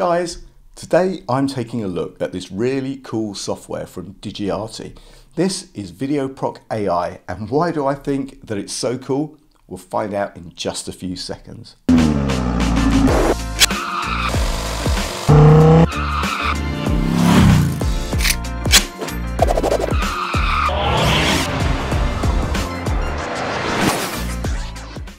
Guys, today I'm taking a look at this really cool software from Digiarty. This is VideoProc AI and why do I think that it's so cool? We'll find out in just a few seconds.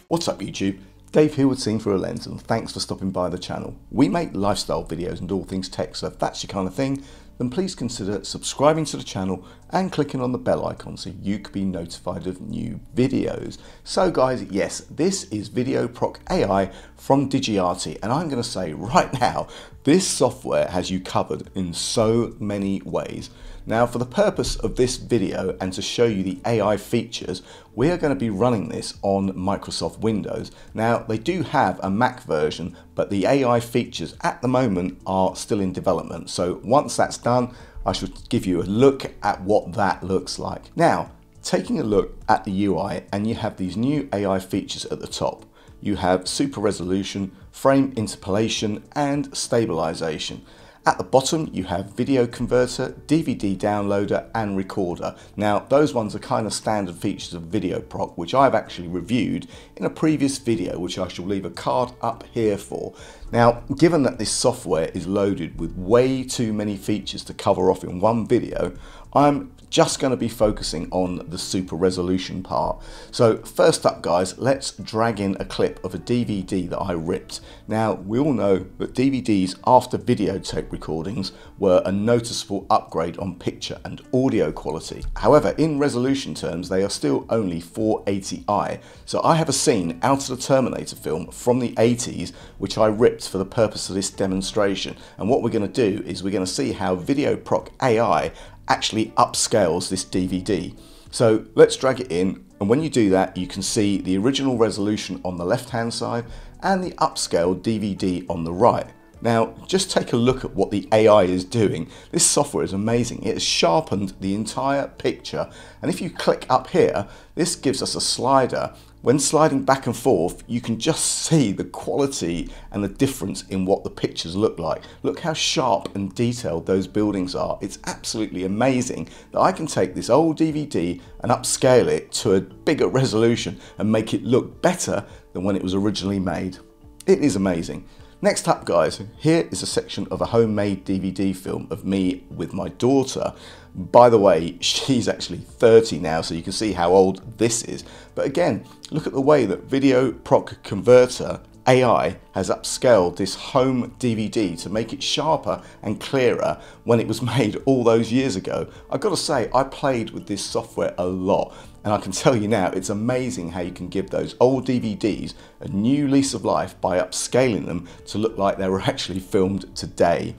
What's up YouTube? Dave here with Seen Through a Lens and thanks for stopping by the channel. We make lifestyle videos and all things tech so if that's your kind of thing then please consider subscribing to the channel and clicking on the bell icon so you can be notified of new videos. So guys, yes, this is VideoProc AI from Digiarty and I'm going to say right now, this software has you covered in so many ways. Now for the purpose of this video and to show you the AI features, we are going to be running this on Microsoft Windows. Now they do have a Mac version, but the AI features at the moment are still in development. So once that's done, I should give you a look at what that looks like. Now, taking a look at the UI and you have these new AI features at the top. You have super resolution, frame interpolation and stabilization. At the bottom you have video converter, DVD downloader and recorder. Now those ones are kind of standard features of VideoProc which I've actually reviewed in a previous video which I shall leave a card up here for. Now given that this software is loaded with way too many features to cover off in one video, I'm just going to be focusing on the super resolution part. So first up guys, let's drag in a clip of a DVD that I ripped. Now we all know that DVDs after videotape recordings were a noticeable upgrade on picture and audio quality. However, in resolution terms, they are still only 480i. So I have a scene out of the Terminator film from the 80s, which I ripped for the purpose of this demonstration. And what we're going to do is we're going to see how VideoProc AI actually upscales this DVD. So let's drag it in and when you do that you can see the original resolution on the left hand side and the upscaled DVD on the right. Now just take a look at what the AI is doing. This software is amazing. It has sharpened the entire picture and if you click up here this gives us a slider when sliding back and forth, you can just see the quality and the difference in what the pictures look like. Look how sharp and detailed those buildings are. It's absolutely amazing that I can take this old DVD and upscale it to a bigger resolution and make it look better than when it was originally made. It is amazing. Next up guys, here is a section of a homemade DVD film of me with my daughter. By the way, she's actually 30 now, so you can see how old this is. But again, look at the way that VideoProc Converter AI has upscaled this home DVD to make it sharper and clearer when it was made all those years ago. I've got to say, I played with this software a lot and I can tell you now, it's amazing how you can give those old DVDs a new lease of life by upscaling them to look like they were actually filmed today.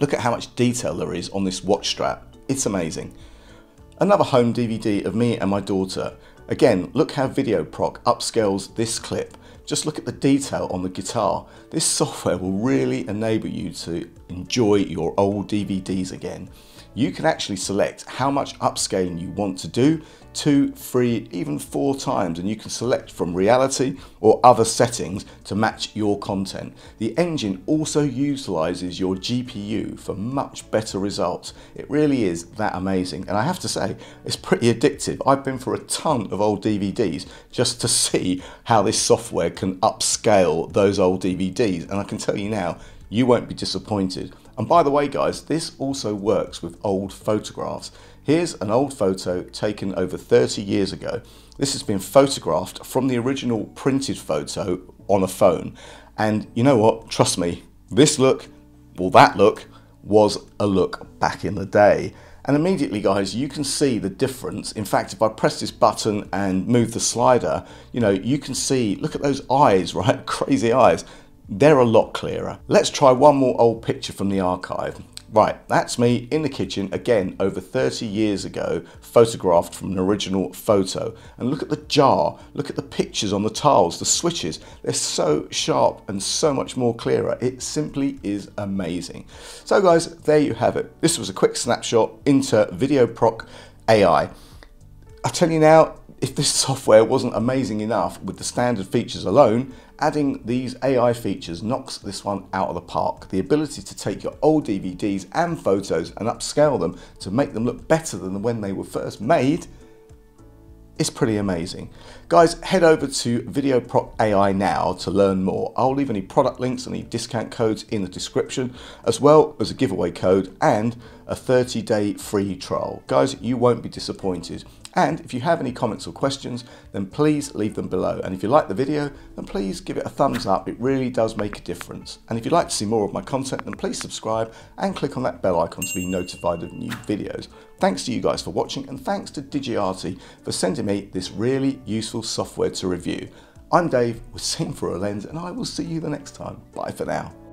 Look at how much detail there is on this watch strap. It's amazing. Another home DVD of me and my daughter. Again, look how VideoProc upscales this clip just look at the detail on the guitar. This software will really enable you to enjoy your old DVDs again. You can actually select how much upscaling you want to do two, three, even four times and you can select from reality or other settings to match your content. The engine also utilizes your GPU for much better results. It really is that amazing and I have to say it's pretty addictive. I've been for a ton of old DVDs just to see how this software can upscale those old DVDs and I can tell you now you won't be disappointed. And by the way guys, this also works with old photographs. Here's an old photo taken over 30 years ago. This has been photographed from the original printed photo on a phone. And you know what, trust me, this look, well that look, was a look back in the day. And immediately guys, you can see the difference. In fact, if I press this button and move the slider, you know, you can see, look at those eyes, right? Crazy eyes. They're a lot clearer. Let's try one more old picture from the archive. Right, that's me in the kitchen again over 30 years ago, photographed from an original photo. And look at the jar, look at the pictures on the tiles, the switches. They're so sharp and so much more clearer. It simply is amazing. So guys, there you have it. This was a quick snapshot into VideoProc AI. I tell you now, if this software wasn't amazing enough with the standard features alone, adding these AI features knocks this one out of the park. The ability to take your old DVDs and photos and upscale them to make them look better than when they were first made is pretty amazing. Guys, head over to VideoProc AI now to learn more. I'll leave any product links and any discount codes in the description, as well as a giveaway code and a 30 day free trial. Guys, you won't be disappointed. And if you have any comments or questions, then please leave them below. And if you like the video, then please give it a thumbs up. It really does make a difference. And if you'd like to see more of my content, then please subscribe and click on that bell icon to be notified of new videos. Thanks to you guys for watching and thanks to Digiarty for sending me this really useful software to review. I'm Dave with Seen Through a Lens and I will see you the next time. Bye for now.